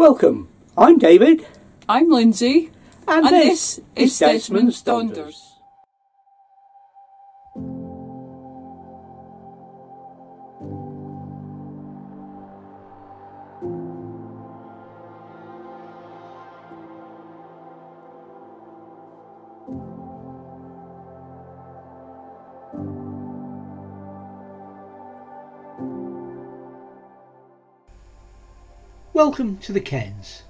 Welcome. I'm David. I'm Lindsay, And, and this is Desmond's Donders. Welcome to the Cairns.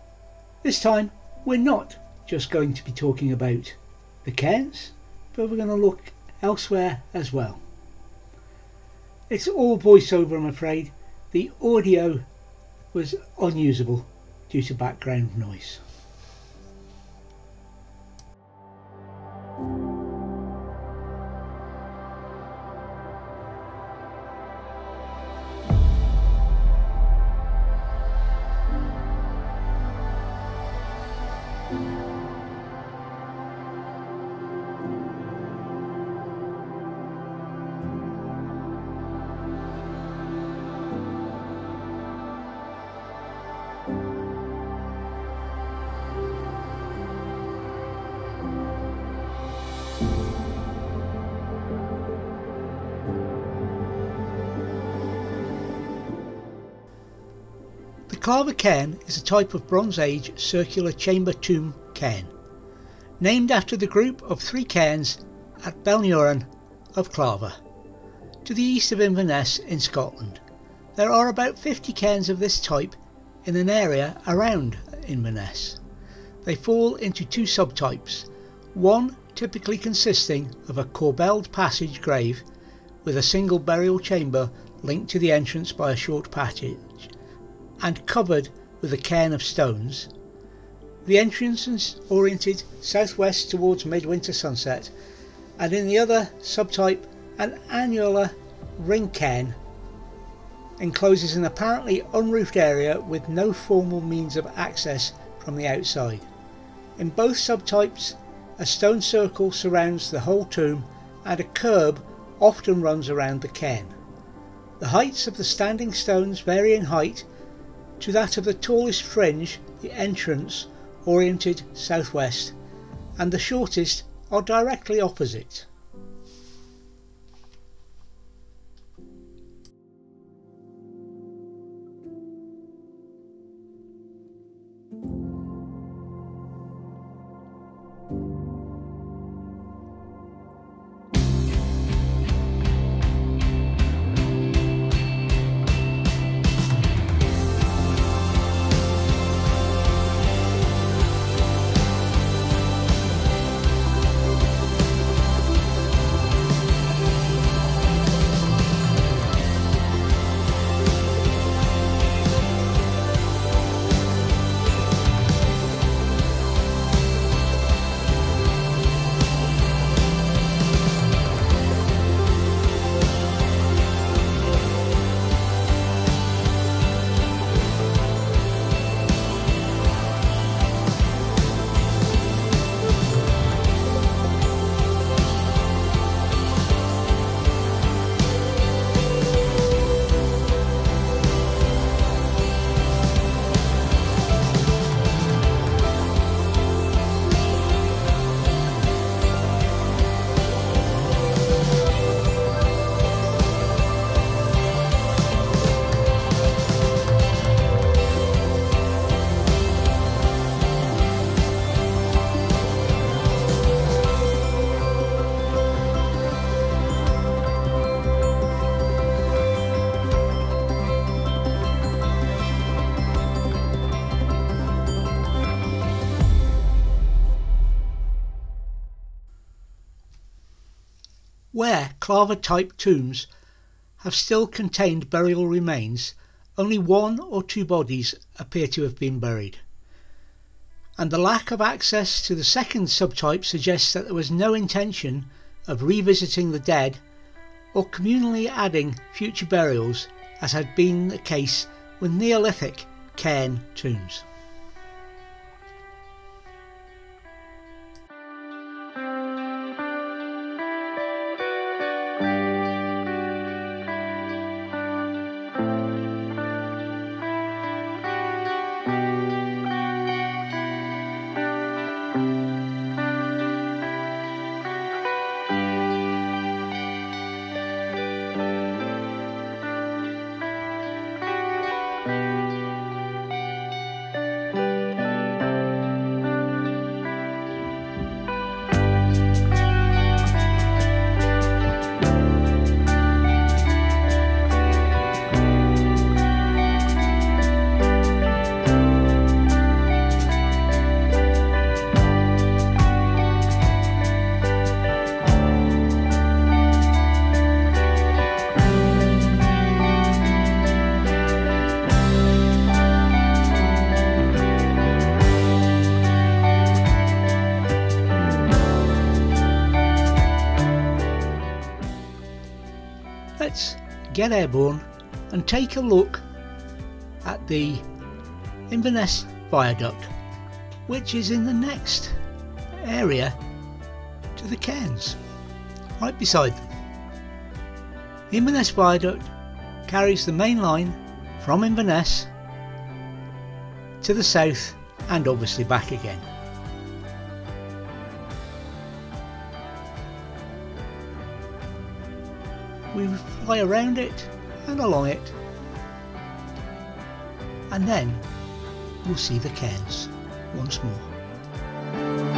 This time we're not just going to be talking about the Cairns, but we're going to look elsewhere as well. It's all voiceover, I'm afraid. The audio was unusable due to background noise. Clava cairn is a type of Bronze Age circular chamber tomb cairn, named after the group of three cairns at Balnuaran of Clava, to the east of Inverness in Scotland. There are about 50 cairns of this type in an area around Inverness. They fall into two subtypes, one typically consisting of a corbelled passage grave with a single burial chamber linked to the entrance by a short passage and covered with a cairn of stones. The entrance is oriented southwest towards midwinter sunset, and in the other subtype, an annular ring cairn encloses an apparently unroofed area with no formal means of access from the outside. In both subtypes, a stone circle surrounds the whole tomb and a curb often runs around the cairn. The heights of the standing stones vary in height to that of the tallest fringe, the entrance, oriented southwest, and the shortest are directly opposite. Where Clava type tombs have still contained burial remains, only one or two bodies appear to have been buried. And the lack of access to the second subtype suggests that there was no intention of revisiting the dead or communally adding future burials as had been the case with Neolithic cairn tombs. Get airborne and take a look at the Inverness Viaduct, which is in the next area to the cairns, right beside them. The Inverness Viaduct carries the main line from Inverness to the south and obviously back again. We fly around it and along it and then we'll see the cairns once more.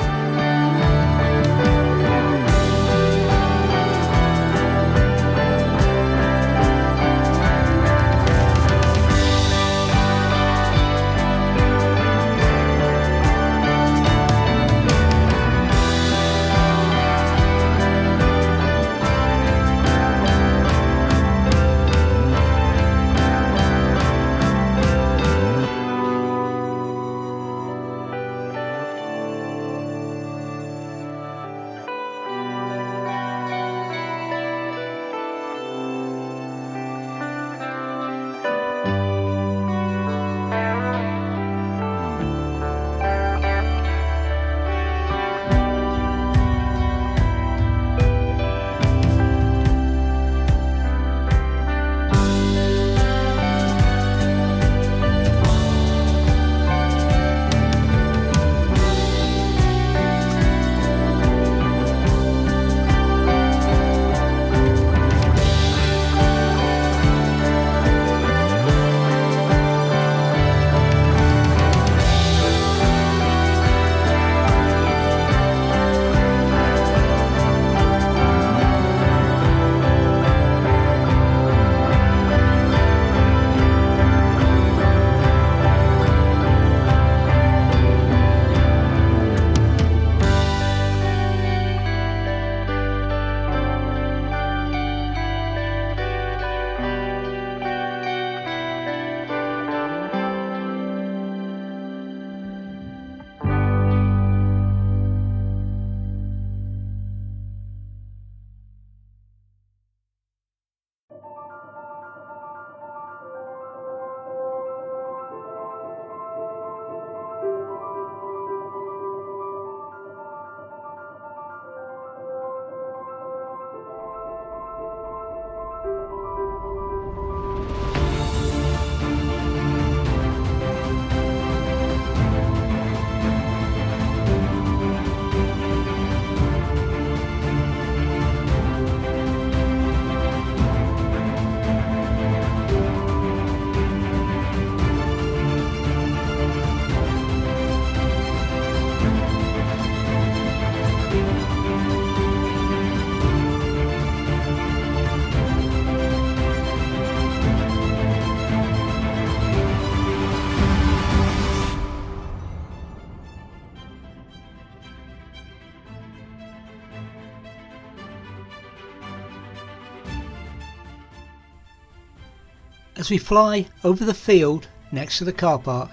As we fly over the field next to the car park,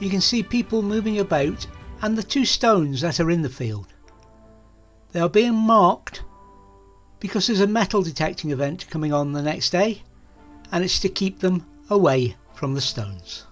you can see people moving about and the two stones that are in the field. They are being marked because there's a metal detecting event coming on the next day and it's to keep them away from the stones.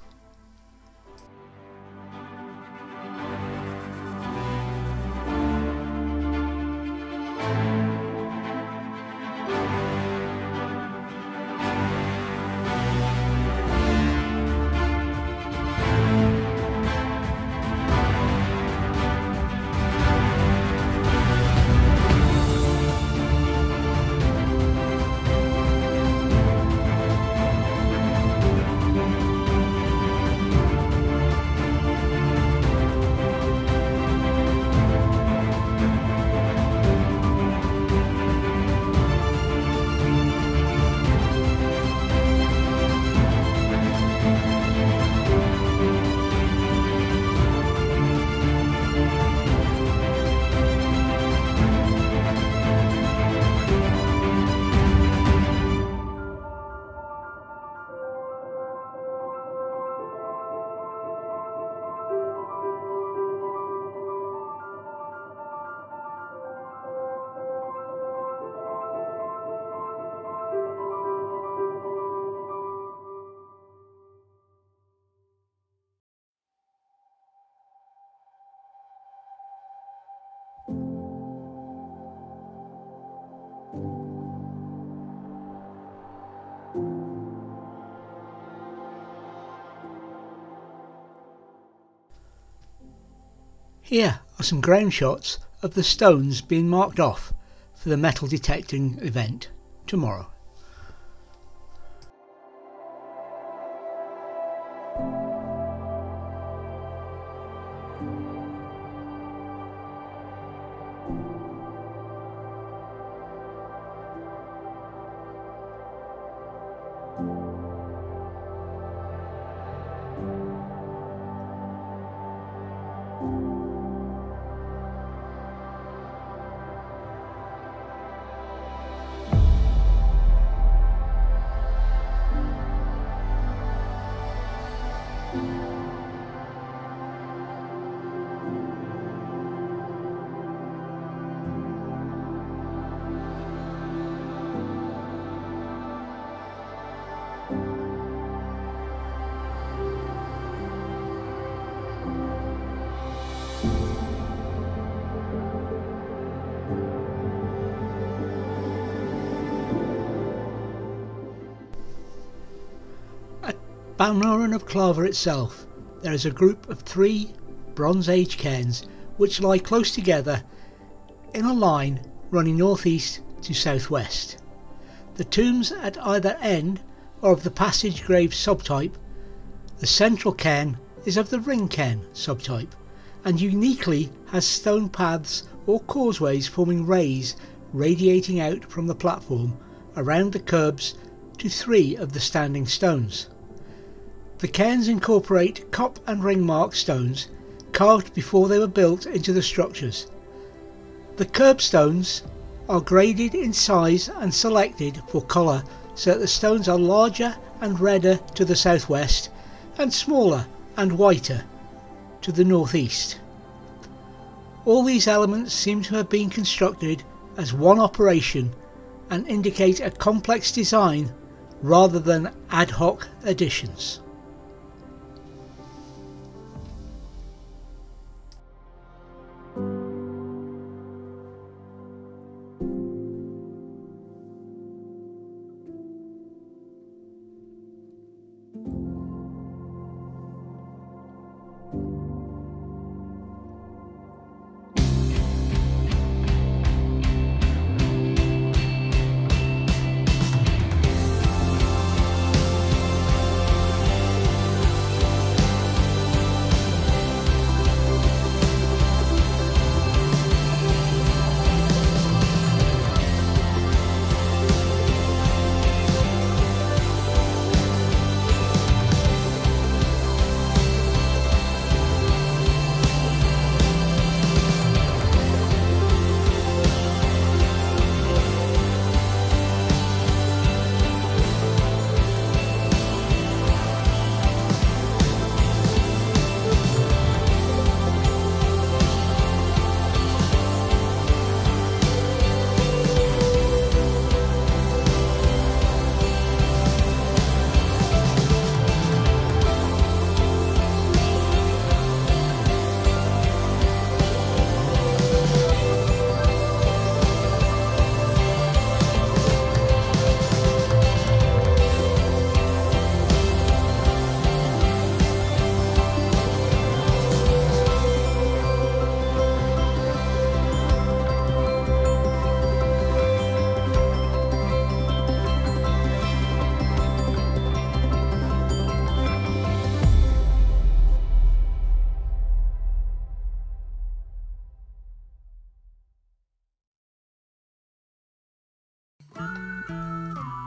Here are some ground shots of the stones being marked off for the metal detecting event tomorrow. Balnuaran of Clava itself, there is a group of three Bronze Age cairns which lie close together in a line running northeast to southwest. The tombs at either end are of the passage grave subtype. The central cairn is of the ring cairn subtype and uniquely has stone paths or causeways forming rays radiating out from the platform around the curbs to three of the standing stones. The cairns incorporate cup and ring mark stones carved before they were built into the structures. The curbstones are graded in size and selected for colour so that the stones are larger and redder to the southwest and smaller and whiter to the northeast. All these elements seem to have been constructed as one operation and indicate a complex design rather than ad hoc additions.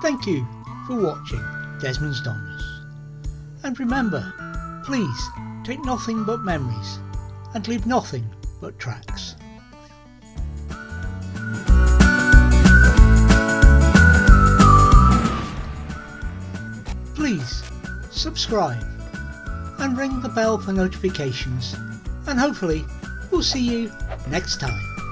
Thank you for watching Desmond's Donders. And remember, please take nothing but memories and leave nothing but tracks. Please subscribe and ring the bell for notifications and hopefully we'll see you next time.